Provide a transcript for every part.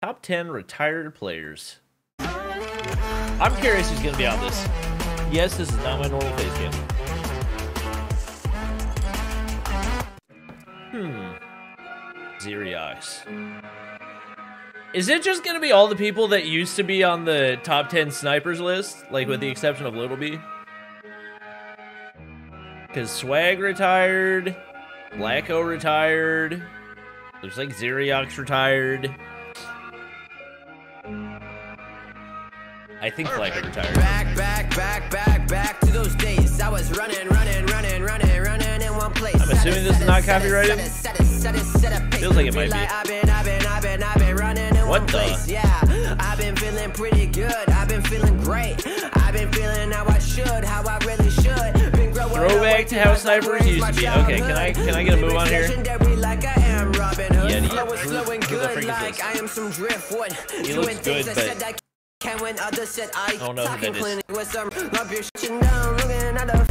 Top 10 retired players. I'm curious who's going to be on this. Yes, this is not my normal face game. Hmm. Zeriox. Is it just going to be all the people that used to be on the top 10 snipers list? Like, with the exception of Little B? Because Swag retired. Flacko retired. Looks like Zeriox retired. I think Flacko retired. Back, back, back, back, back to those days. I was running, running, running, running, running in one place. I'm assuming this is not copyrighted. Feels like it might be. I've been, I've been, I've been, I've been running in What one the? place. Yeah, I've been feeling pretty good. I've been feeling great. I've been feeling how I should, how I really should. Been growing Throwback to how snipers used to be. Okay, can I- can I get a move on here? Legendary like I am Robin Hood. Yeti. Who- the good frick is this? I am some driftwood. He looks good, but- can when others said I don't know who that is. clean with some rub your shit down, looking at the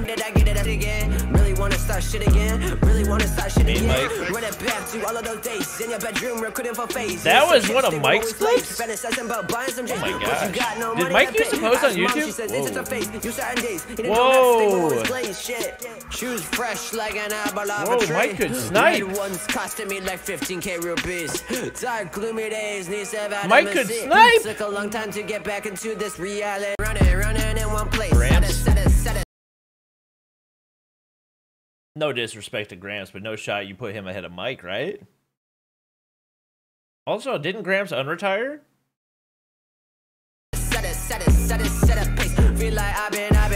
me. Did I get it again? Really wanna start shit again? Really wanna start shit again? Run it back to all of those days in your bedroom, recruiting for phase. That was one of kids, they were Mike's clips? late, fantasizing about buying some Oh my gosh. you got no Did Mike used to post on YouTube? She says it's Whoa. her face. You certain days. You didn't Whoa. know they were always playing shit. Shoes fresh like an Whoa. Mike could snipe. Ones costing me like 15k rupees. Dark, gloomy days, need to have Mike could snipe. Took a long time to get back into this reality. Running, running in one place. Set it, set it, set it. No disrespect to Gramps, but no shot you put him ahead of Mike, right? Also, didn't Gramps unretire? set it, set it, set it, set it pace. Feel like I've been, I've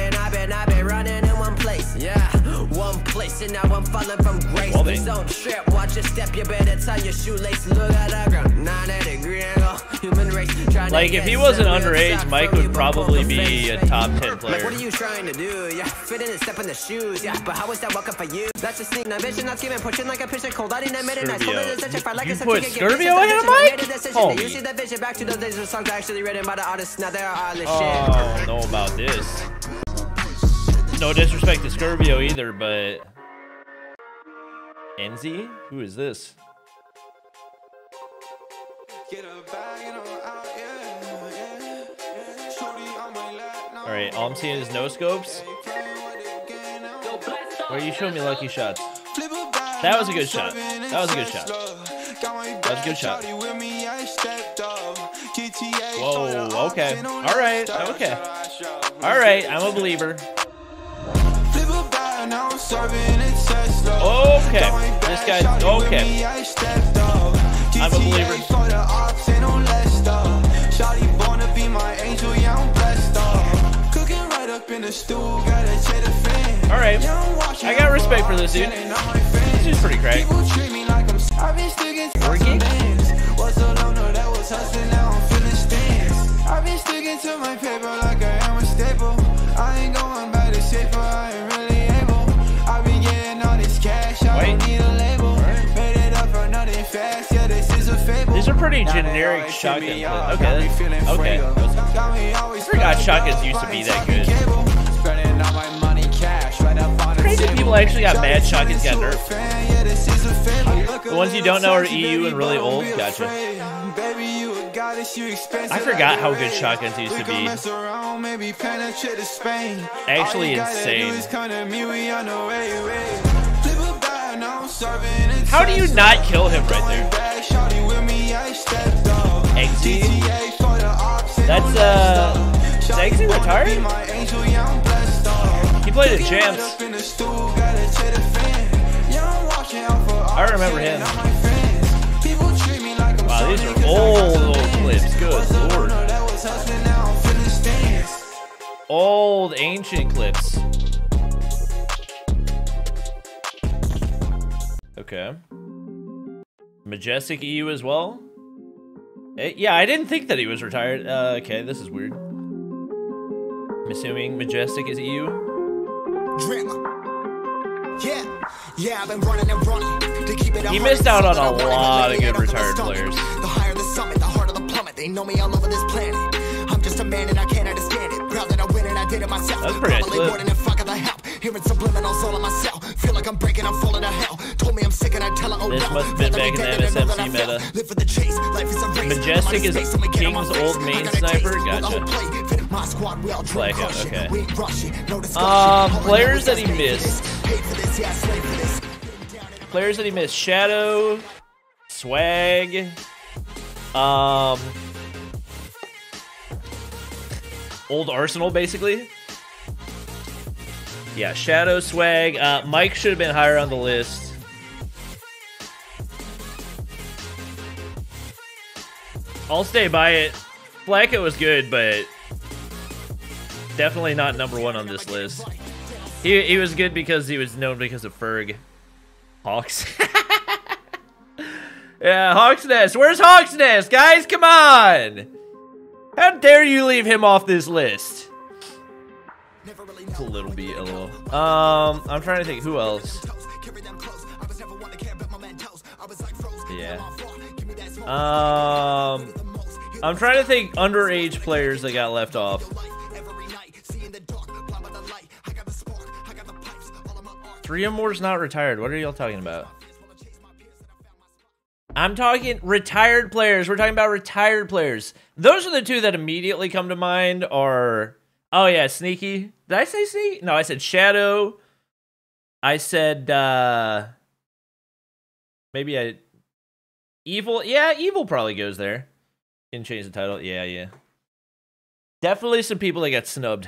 place, and now I'm falling from grace. Please don't trip, watch your step, you better tie your shoelace. Look at the ground, 90 degree angle. Human race, trying Like, if he wasn't underage, Mike would probably be a top 10 Like, player. what are you trying to do? Yeah, fit in and step in the shoes. Yeah, but how is that welcome for you? That's a sneak, now vision, not scheming, pushing like a pitch cold. I didn't admit it, Scorpio. the attention, fight like You a put subject, get Scorpio business, ahead of Mike? a decision. You see that vision back to those days of songs actually written by the artists. Now they are all this oh, shit. Oh, know about this. No disrespect to Scorpio either, but Enzy? Who is this? All right, all I'm seeing is no scopes. Where you showing me lucky shots? That was a good shot. That was a good shot. That was a good shot. Whoa, okay. All right, okay. All right, I'm a believer. Okay, this guy, okay. I'm a believer. Shawty born to be my angel, yeah, I'm blessed up. Cooking right up in the stool, gotta check the fan. All right, I'm watching I got respect for this dude. This dude's pretty crack. Working? No. I've been sticking to my paper like I pretty generic shotgun. but- Okay, got me that's- feeling okay. frail. that's- Got me always I forgot shotguns used to be that good. cable. Spending all my money cash right up on the Crazy people actually got mad shotguns got turning to a nerfed. fan, yeah, this is a fable. Look a The ones you don't know are EU and really old? Gotcha. afraid. Baby, you a goddess, you expensive I forgot how good shotguns used to be. mess around, maybe penetrate to Spain. Actually All you gotta insane. do is come to me, we on the way, way. Flip a bag, now I'm serving it How do you not kill him right there? Eggsy? That's, uh, is Eggsy retired? He played Champs. the for I remember him. Wow, these are old, old clips. Good lord. Old ancient clips. Okay. Majestic EU as well? Eh, yeah, I didn't think that he was retired. Uh, okay, this is weird. I'm assuming Majestic is E EU. Yeah, yeah, I've been running and running to keep it. He missed out on a lot of good up to the retired players. The higher the summit, the harder the plummet. They know me all over this planet. I'm just a man and I can't understand it. Proud that I win and I did it myself. That's pretty nice Probably clip. more than fuck of the help. Hearing subliminals all on myself. Like I'm breaking, I'm falling to hell. Told me I'm sick and I tell her, oh This must have been back in the MSMC meta. Live for the chase. Life is a race. Majestic is Money, space, I'ma get on my King's old main sniper? Gotcha. my squad, we all drink Blackout, crush it. okay. We ain't rush it. No discussion. Um, All I know players that he missed. this. Paid for this, yeah, slave for this. Players that he missed: Shadow, Swag, um, Old Arsenal, basically. Yeah, Shadow, Swag. Uh, Mike should have been higher on the list. I'll stay by it. Flacko was good, but definitely not number one on this list. He he was good because he was known because of Ferg. Hawks. yeah, Hawks Nest. Where's Hawks Nest, guys? Come on! How dare you leave him off this list? A little bit lol. Um, I'm trying to think who else. Yeah. Um, I'm trying to think underage players that got left off. Three more's not retired. What are y'all talking about? I'm talking retired players. We're talking about retired players. Those are the two that immediately come to mind are Oh yeah, Sneaky. Did I say Sneaky? No, I said Shadow. I said uh maybe I Evil. Yeah, Evil probably goes there. Can change the title. Yeah, yeah. Definitely some people that got snubbed.